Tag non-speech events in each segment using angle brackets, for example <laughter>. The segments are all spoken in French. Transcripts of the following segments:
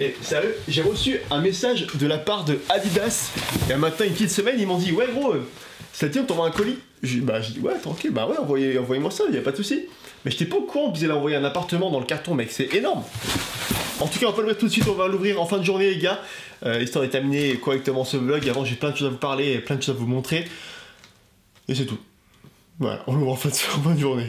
Et sérieux, j'ai reçu un message de la part de Adidas. Il y a maintenant une petite semaine, ils m'ont dit Ouais, gros, euh, ça te dit, on t'envoie un colis J'ai bah, dit Ouais, tranquille, bah ouais, envoyez, envoyez-moi ça, y a pas de souci. Mais j'étais pas au courant qu'ils allaient envoyer un appartement dans le carton, mec, c'est énorme. En tout cas, on va le mettre tout de suite, on va l'ouvrir en fin de journée, les gars, euh, histoire de terminer correctement ce vlog. Avant, j'ai plein de choses à vous parler, plein de choses à vous montrer. Et c'est tout. Voilà, on fin de, en fin de journée.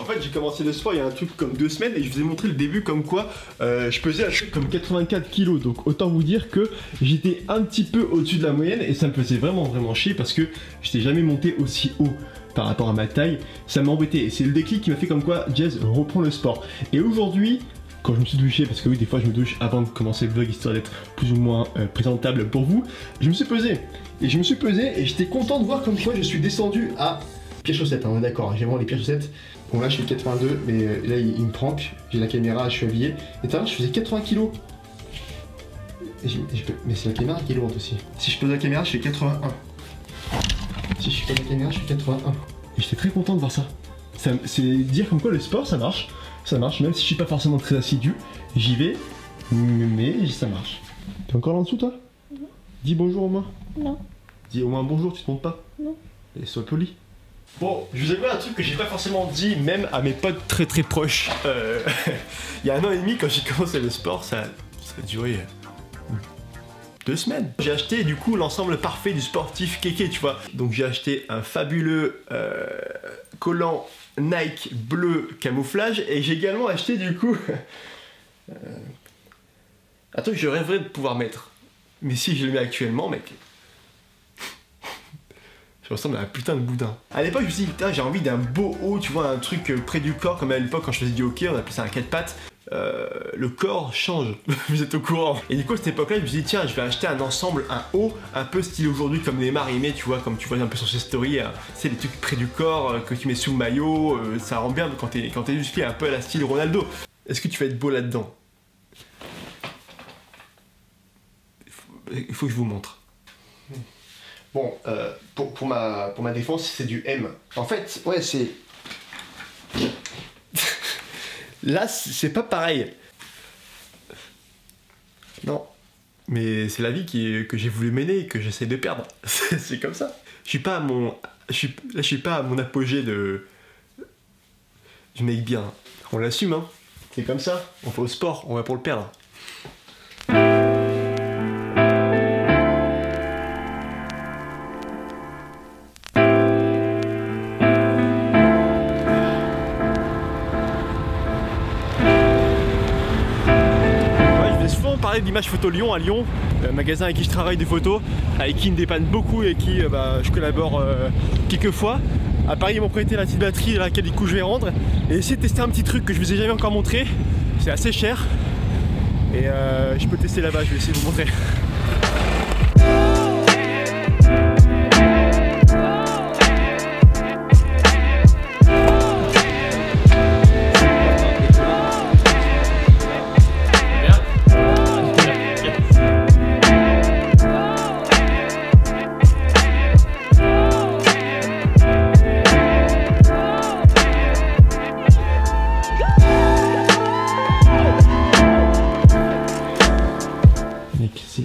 En fait, j'ai commencé le sport il y a un truc comme deux semaines et je vous ai montré le début comme quoi euh, je pesais un truc comme 84 kilos. Donc autant vous dire que j'étais un petit peu au-dessus de la moyenne et ça me faisait vraiment vraiment chier parce que je n'étais jamais monté aussi haut par rapport à ma taille. Ça m'embêtait et c'est le déclic qui m'a fait comme quoi Jazz reprend le sport. Et aujourd'hui, quand je me suis douché, parce que oui, des fois je me douche avant de commencer le vlog histoire d'être plus ou moins euh, présentable pour vous, je me suis pesé. Et je me suis pesé et j'étais content de voir comme quoi je suis descendu à pire chaussettes, hein, on est d'accord, hein, j'ai vraiment les pires chaussettes. Bon là je fais 82, mais euh, là il, il me prank, j'ai la caméra, je suis habillé. Et tout à l'heure je faisais 80 kilos. Et mais c'est la caméra qui est lourde aussi. Si je pose la caméra, je fais 81. Si je fais la caméra, je fais 81. Et j'étais très content de voir ça. Ça- C'est dire comme quoi le sport ça marche. Ça marche, même si je suis pas forcément très assidu, j'y vais, mais ça marche. T'es encore là en dessous toi? Dis bonjour au moins. Non. Dis au moins bonjour, tu te montes pas? Non. Et sois poli. Bon, je vous avouer un truc que j'ai pas forcément dit même à mes potes très très proches. Euh, <laughs> Il y a un an et demi quand j'ai commencé le sport, ça, a duré euh, deux semaines. J'ai acheté du coup l'ensemble parfait du sportif kéké, tu vois. Donc j'ai acheté un fabuleux euh, collant Nike bleu camouflage et j'ai également acheté du coup <laughs> un truc que je rêverais de pouvoir mettre. Mais si je le mets actuellement, mec, ressemble à un putain de boudin. À l'époque, je me suis dit, putain, j'ai envie d'un beau haut, tu vois, un truc euh, près du corps, comme à l'époque quand je faisais du hockey, on appelait ça un quatre pattes. Euh, le corps change, <laughs> vous êtes au courant. Et du coup, à cette époque-là, je me suis dit, tiens, je vais acheter un ensemble, un haut, un peu style aujourd'hui, comme Neymar il met, tu vois, comme tu vois un peu sur ses stories, euh, c'est les trucs près du corps, euh, que tu mets sous le maillot, euh, ça rend bien quand t'es quand t'es musclé, un peu à la style Ronaldo. Est-ce que tu vas être beau là-dedans? Il faut, il faut que je vous montre. Bon, euh, pour, pour, ma, pour ma défense, c'est du M. En fait, ouais, c'est. <laughs> Là, c'est pas pareil. Non. Mais c'est la vie qui, que j'ai voulu mener et que j'essaie de perdre. <laughs> C'est c'est comme ça. Je suis pas à mon. Je suis, là, je suis pas à mon apogée de. Du mec bien. On l'assume, hein. C'est comme ça. On fait au sport, on va pour le perdre. d'Image Photo Lyon à Lyon, un magasin avec qui je travaille des photos, avec qui il me dépanne beaucoup et qui euh, bah, je collabore euh, quelques fois. À Paris, ils m'ont prêté la petite batterie à laquelle du coup je vais rendre et essayer de tester un petit truc que je vous ai jamais encore montré. C'est assez cher et euh, je peux tester là-bas, je vais essayer de vous montrer.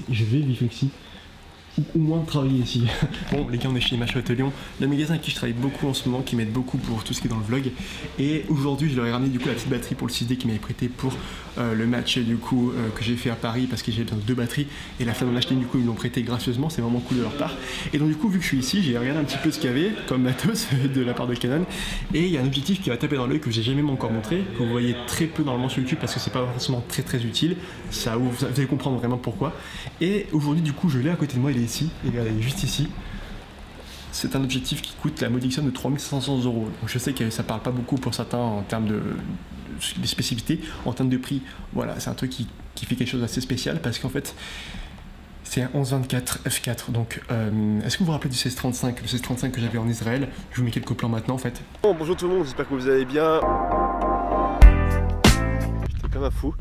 Je vais vivre ici. Ou moins travailler ici. <laughs> bon, les gars, on est chez Photo Lyon, le magasin avec qui je travaille beaucoup en ce moment, qui m'aide beaucoup pour tout ce qui est dans le vlog. Et aujourd'hui, je leur ai ramené du coup la petite batterie pour le 6D qui m'avait prêté pour euh, le match du coup euh, que j'ai fait à Paris parce que j'ai besoin de deux batteries. Et la femme d'en acheter, du coup, ils l'ont prêté gracieusement, c'est vraiment cool de leur part. Et donc, du coup, vu que je suis ici, j'ai regardé un petit peu ce qu'il y avait comme matos <laughs> de la part de Canon. Et il y a un objectif qui va taper dans l'œil que j'ai jamais encore montré, que vous voyez très peu normalement sur YouTube parce que c'est pas forcément très très utile. Ça, vous allez comprendre vraiment pourquoi. Et aujourd'hui, du coup, je l'ai à côté de moi, ici, il est juste ici. C'est un objectif qui coûte la modique somme de 3500 euros. Je sais que ça parle pas beaucoup pour certains en termes de, de spécificité. En termes de prix, voilà, c'est un truc qui, fait quelque chose d'assez spécial parce qu'en fait, c'est un 1124 F4. Donc, euh, est-ce que vous vous rappelez du 1635 Le 1635 que j'avais en Israël? Je vous mets quelques plans maintenant en fait. Bon, bonjour tout le monde, j'espère que vous allez bien. J'étais comme un fou.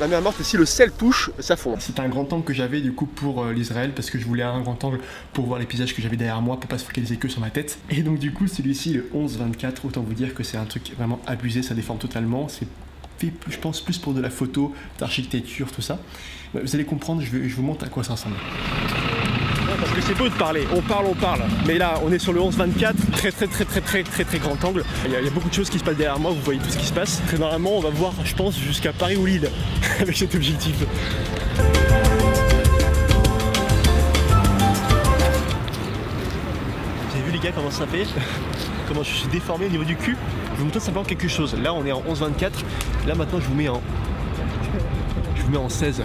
La mer morte, si le sel touche, ça fond. C'était un grand angle que j'avais du coup pour euh, l'Israël parce que je voulais un grand angle pour voir les paysages que j'avais derrière moi pour pas se focaliser que sur ma tête. Et donc du coup celui-ci le 11-24, autant vous dire que c'est un truc vraiment abusé, ça déforme totalement, c'est fait, je pense, plus pour de la photo, d'architecture, tout ça. Vous allez comprendre, je vous montre à quoi ça ressemble. Parce que c'est beau de parler, on parle, on parle. Mais là, on est sur le 11-24, très très très très très très très grand angle. Il y, a, beaucoup de choses qui se passent derrière moi, vous voyez tout ce qui se passe. Très normalement, on va voir, je pense, jusqu'à Paris ou Lille <laughs> avec cet objectif. Vous avez vu les gars comment ça fait <laughs> Comment je suis déformé au niveau du cul Je vous montrer simplement quelque chose. Là, on est en 11-24. Là, maintenant, je vous mets en. Je vous mets en 16.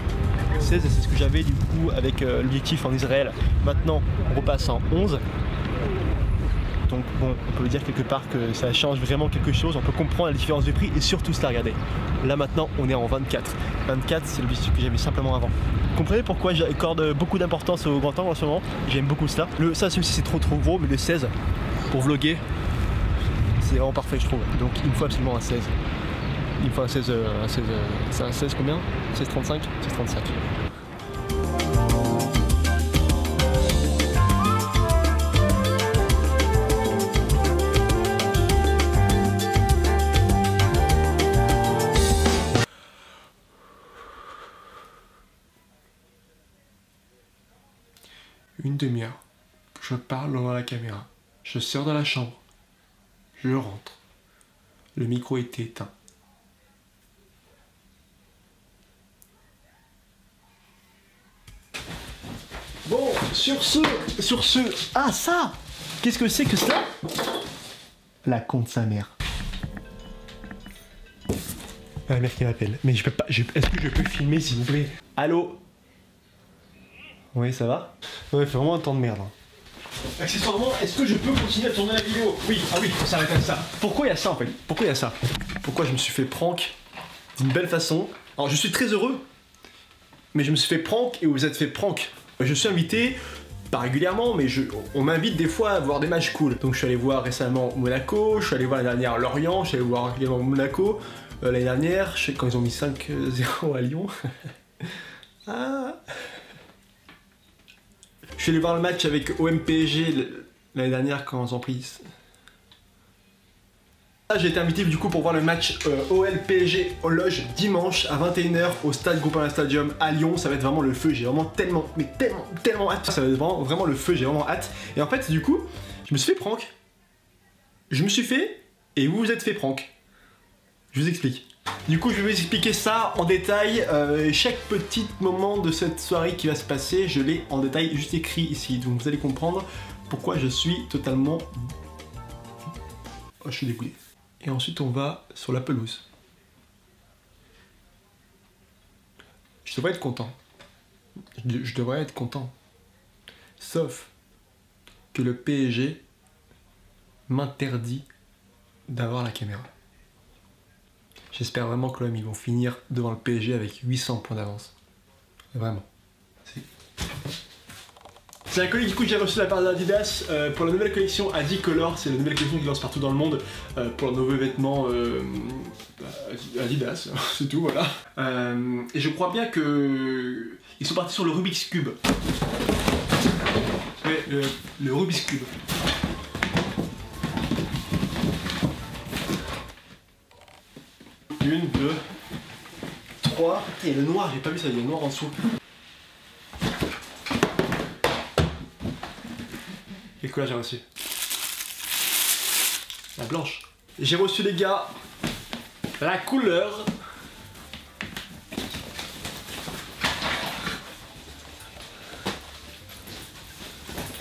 16, c'est ce que j'avais du coup avec euh, l'objectif en Israël. Maintenant, on repasse en 11. Donc bon, on peut dire quelque part que ça change vraiment quelque chose, on peut comprendre la différence de prix et surtout ça, regardez. Là maintenant, on est en 24. 24, c'est l'objectif que j'avais simplement avant. Vous comprenez pourquoi j'accorde beaucoup d'importance au grand angle en ce moment? J'aime beaucoup. Le, ça, si c'est trop trop gros, mais le 16, pour vlogger, c'est vraiment parfait, je trouve. Donc il me faut absolument un 16. Il faut un 16, euh, un 16, euh, c'est un 16 combien? 16,35 16,35. Une demi-heure. Je parle devant la caméra. Je sors de la chambre. Je rentre. Le micro était éteint. Bon, sur ce, sur ce, ah ça, qu'est-ce que c'est que ça? La con de sa mère. La mère qui m'appelle. Mais je peux pas. je- Est-ce que je peux filmer s'il vous plaît? Allô? Oui, ça va? Ouais, fait vraiment un temps de merde. hein. Accessoirement, est-ce que je peux continuer à tourner la vidéo? Oui, ah oui, on s'arrête à ça. Pourquoi il y a ça en fait? Pourquoi il y a ça? Pourquoi je me suis fait prank d'une belle façon? Alors je suis très heureux, mais je me suis fait prank et vous êtes fait prank. Je suis invité, pas régulièrement, mais on m'invite des fois à voir des matchs cool. Donc je suis allé voir récemment Monaco, je suis allé voir la dernière Lorient, je suis allé voir également Monaco. Euh, L'année dernière, je sais quand ils ont mis 5-0 à Lyon. <laughs> ah. Je suis allé voir le match avec OM-PSG l'année dernière quand ils ont pris. Ah, J'ai été invité du coup pour voir le match OL-PSG au loge dimanche à 21h au stade Groupama Stadium à Lyon. Ça va être vraiment le feu. J'ai vraiment tellement, mais tellement, tellement hâte. Ça va être vraiment, vraiment le feu. J'ai vraiment hâte. Et en fait, du coup, je me suis fait prank. Je me suis fait et vous vous êtes fait prank. Je vous explique. Du coup, je vais vous expliquer ça en détail. Euh, chaque petit moment de cette soirée qui va se passer, je l'ai en détail juste écrit ici. Donc vous allez comprendre pourquoi je suis totalement... Oh, je suis dégoûté. Et ensuite, on va sur la pelouse. Je devrais être content. Je, devrais être content. Sauf que le PSG m'interdit d'avoir la caméra. J'espère vraiment que l'OM ils vont finir devant le PSG avec 800 points d'avance. Vraiment. C'est- un colis du coup que j'ai reçu de la part d'Adidas euh, pour la nouvelle collection Adicolor. C'est la nouvelle collection qu'ils lancent partout dans le monde euh, pour leurs nouveaux vêtements euh, Adidas. <laughs> C'est tout, voilà. Et je crois bien que ils sont partis sur le Rubik's Cube. Le, le Rubik's Cube. Une, deux, trois. Et le noir, j'ai pas vu ça, il y a le noir en dessous. J'ai reçu La blanche. J'ai reçu les gars la couleur.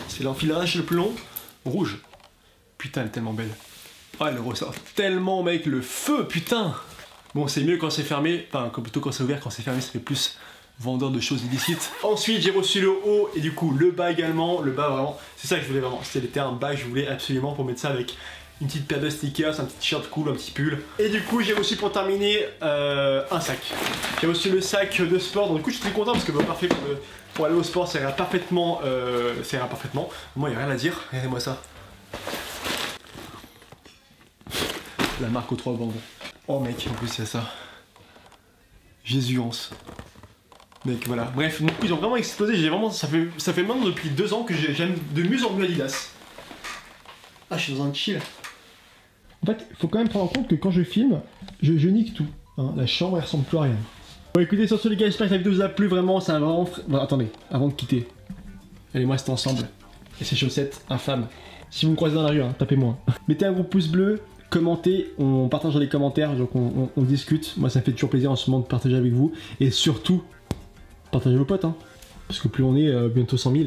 C'est l'enfilage le long. Rouge. Putain, elle est tellement belle. Oh, elle ressort tellement, mec, le feu, putain Bon, c'est mieux quand c'est fermé, enfin, plutôt quand c'est ouvert, quand c'est fermé, ça fait plus vendeur de choses illicites. Ensuite, j'ai reçu le haut et du coup le bas également. Le bas, vraiment, c'est ça que je voulais vraiment. C'était un bas que je voulais absolument pour mettre ça avec une petite paire de stickers, un petit t-shirt cool, un petit pull. Et du coup, j'ai reçu pour terminer euh, un sac. J'ai reçu le sac de sport, donc du coup, je suis très content parce que bah, parfait pour, le- pour aller au sport, ça ira parfaitement. Euh, ça ira parfaitement. Moi, il n'y a rien à dire. Regardez-moi ça. La marque aux trois bandes. Oh mec, en plus il y a ça. Mec, voilà. Bref, donc ils ont vraiment explosé. J'ai vraiment, ça fait, ça fait maintenant depuis deux ans que j'ai- j'aime de mieux en mieux Adidas. Ah, je suis dans un chill. En fait, faut quand même prendre en compte que quand je filme, je, je nique tout. Hein, la chambre elle ressemble plus à rien. Bon écoutez sur ce les gars, j'espère que la vidéo vous a plu vraiment, ça a vraiment... fr- Bon, attendez, avant de quitter, elle et moi c'était ensemble. Et ces chaussettes infâmes. Si vous me croisez dans la rue, hein, tapez-moi. <laughs> Mettez un gros pouce bleu, commentez, on partage dans les commentaires, donc on, on- on discute. Moi ça me fait toujours plaisir en ce moment de partager avec vous. Et surtout, partagez vos potes, hein. Parce que plus on est, euh, bientôt 100 000.